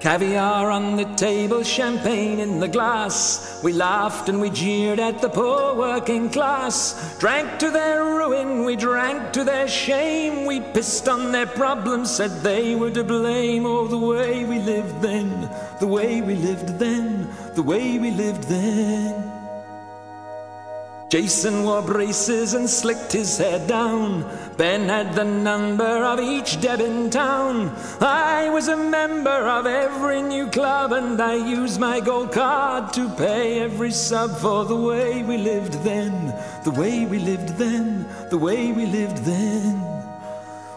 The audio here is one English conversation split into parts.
Caviar on the table, champagne in the glass. We laughed and we jeered at the poor working class. Drank to their ruin, we drank to their shame. We pissed on their problems, said they were to blame. Oh, the way we lived then, the way we lived then, the way we lived then. Jason wore braces and slicked his hair down. Ben had the number of each deb in town. I was a member of every new club, and I used my gold card to pay every sub for the way we lived then, the way we lived then, the way we lived then.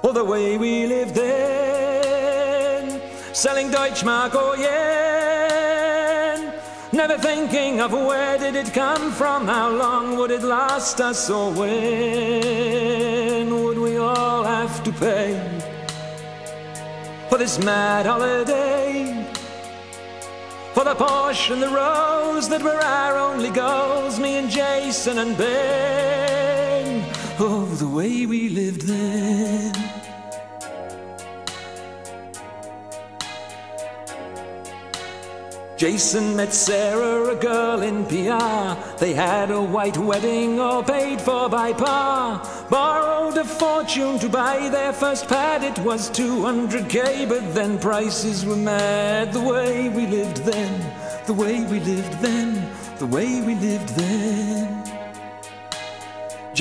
or the way we lived then, selling Deutschmark, oh yeah. Never thinking of where did it come from, how long would it last us, or when would we all have to pay for this mad holiday? For the Porsche and the Rolex that were our only goals, me and Jason and Ben. Oh, the way we lived then. Jason met Sarah, a girl in PR. They had a white wedding, all paid for by Pa. Borrowed a fortune to buy their first pad. It was 200k, but then prices were mad. The way we lived then, the way we lived then, the way we lived then.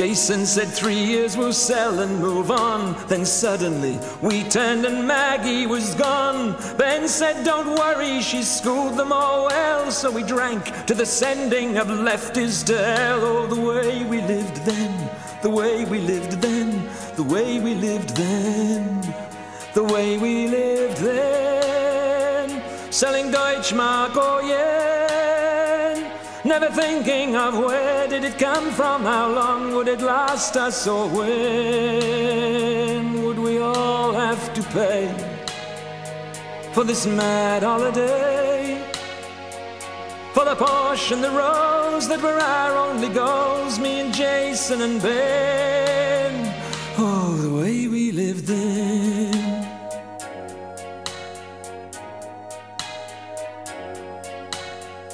Jason said three years we'll sell and move on. Then suddenly we turned and Maggie was gone. Ben said, Don't worry, she schooled them all well. So we drank to the sending of lefties to hell. Oh, the way we lived then, the way we lived then, the way we lived then, the way we lived then. Selling Deutschmark, oh yeah. Never thinking of where did it come from, how long would it last us, or when would we all have to pay for this mad holiday? For the Porsche and the Rolex that were our only goals, me and Jason and Ben.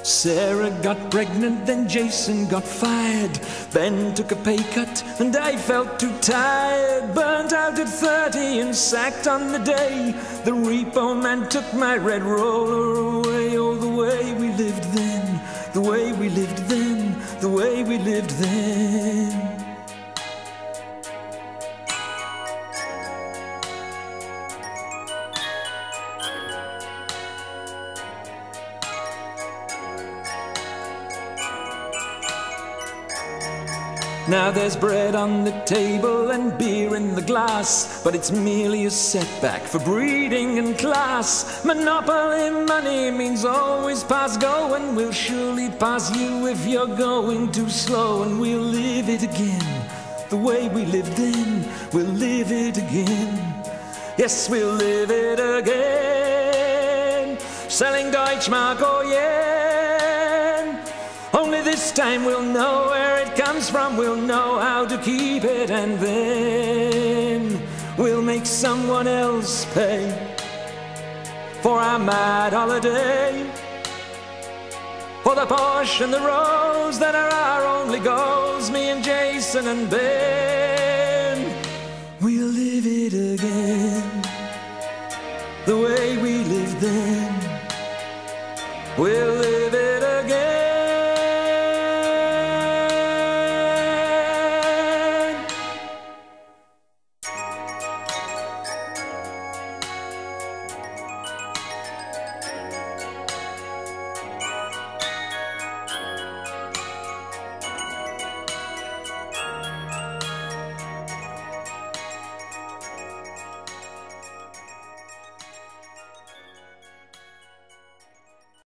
Sarah got pregnant, then Jason got fired. Ben took a pay cut, and I felt too tired. Burnt out at 30 and sacked on the day. The repo man took my red roller away. Oh, the way we lived Now there's bread on the table and beer in the glass, but it's merely a setback for breeding and class. Monopoly money means always pass go, and we'll surely pass you if you're going too slow, and we'll live it again. The way we lived then, we'll live it again. Yes, we'll live it again. Selling Deutschmark, oh yeah this time we'll know where it comes from, we'll know how to keep it, and then we'll make someone else pay for our mad holiday. For the Porsche and the Rolex that are our only goals, me and Jason and Ben, we'll live it again the way we lived then. We'll